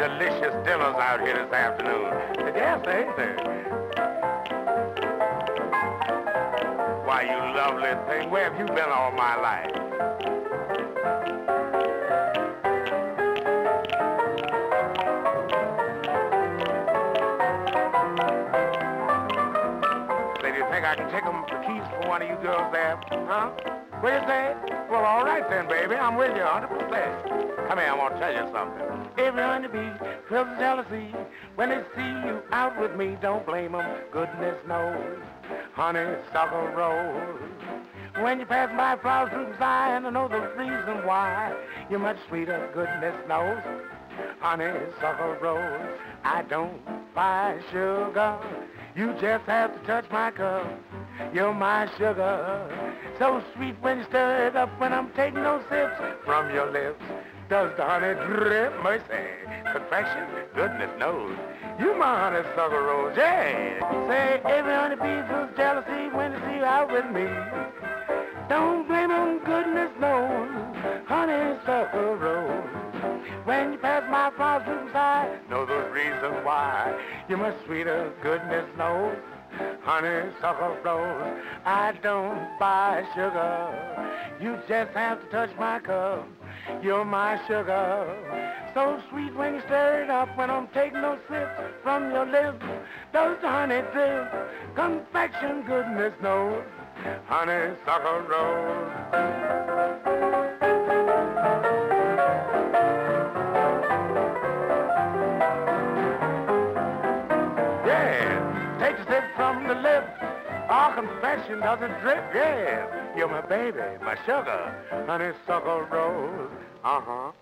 delicious dinners out here this afternoon. Yes, ain't there? Why, you lovely thing, where have you been all my life? Think I can take 'em the keys for one of you girls there? Huh? What you say? Well, all right then, baby. I'm with you 100%. Come here, I want to tell you something. Everyone to be filled with jealousy when they see you out with me. Don't blame 'em. Goodness knows. honey, Honeysuckle rose. When you pass my flowers through Zion, I know the reason why. You're much sweeter, goodness knows. Honeysuckle rose. I don't buy sugar. You just have to touch my cup. You're my sugar. So sweet when you stir it up when I'm taking those sips from your lips. Does the honey drip? Mercy. Confession? Goodness knows. You my honeysuckle rose, yeah. Say every honeybee feels jealousy when they see you out with me. Reason why. You're much sweeter, goodness knows. honey Honeysuckle rose. I don't buy sugar. You just have to touch my cup. You're my sugar. So sweet when you stir it up when I'm taking those sips from your lips. The honey drip? Confection, goodness knows. honey Honeysuckle rose. From the lip. Our confession doesn't drip. Yeah, you're my baby, my sugar, honeysuckle rose. Uh huh.